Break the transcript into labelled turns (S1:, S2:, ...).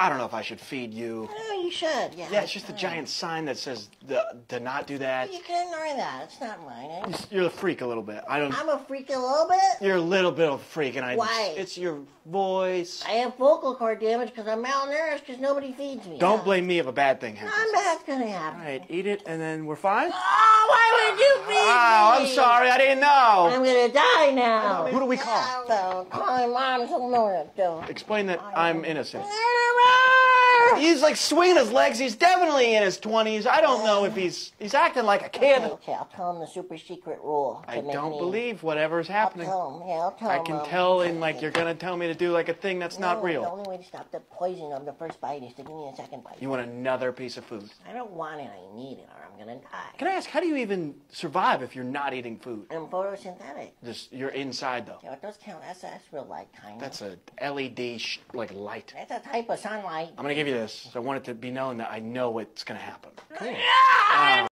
S1: I don't know if I should feed you.
S2: No, you should. Yeah.
S1: Yeah, it's just a giant sign that says the, to not do that.
S2: You can ignore that. It's not mine. eh?
S1: You're a freak a little bit. I don't.
S2: I'm a freak a little bit.
S1: You're a little bit of a freak, and I.
S2: Why?
S1: It's your voice.
S2: I have vocal cord damage because I'm malnourished because nobody feeds me.
S1: Don't blame me if a bad thing happens.
S2: I'm bad gonna happen.
S1: All right, eat it, and then we're fine.
S2: Oh, why would you feed
S1: Oh,
S2: me?
S1: I'm sorry. I didn't know.
S2: I'm gonna die now.
S1: Who do we call?
S2: Call my mom. She'll know what to do.
S1: Explain that I'm innocent. He's like swinging his legs. He's definitely in his 20s. I don't know if he's he's acting like a kid.
S2: Okay, I'll tell him the super secret rule.
S1: I don't
S2: me-
S1: believe whatever's
S2: I'll
S1: happening.
S2: tell him. Yeah, I'll tell
S1: I
S2: him.
S1: can
S2: um,
S1: tell in like you're gonna tell me to do like a thing that's not
S2: real. The only way to stop the poison of the first bite is to give me a second bite.
S1: You want another piece of food.
S2: I don't want it. I need it, or I'm gonna die.
S1: Can I ask, how do you even survive if you're not eating food?
S2: I'm photosynthetic.
S1: Just you're inside though.
S2: Yeah, it does count. That's that's real light, kind of.
S1: That's a LED sh- like light.
S2: That's a type of sunlight.
S1: I'm gonna give you this. So I want it to be known that I know what's gonna happen. Cool.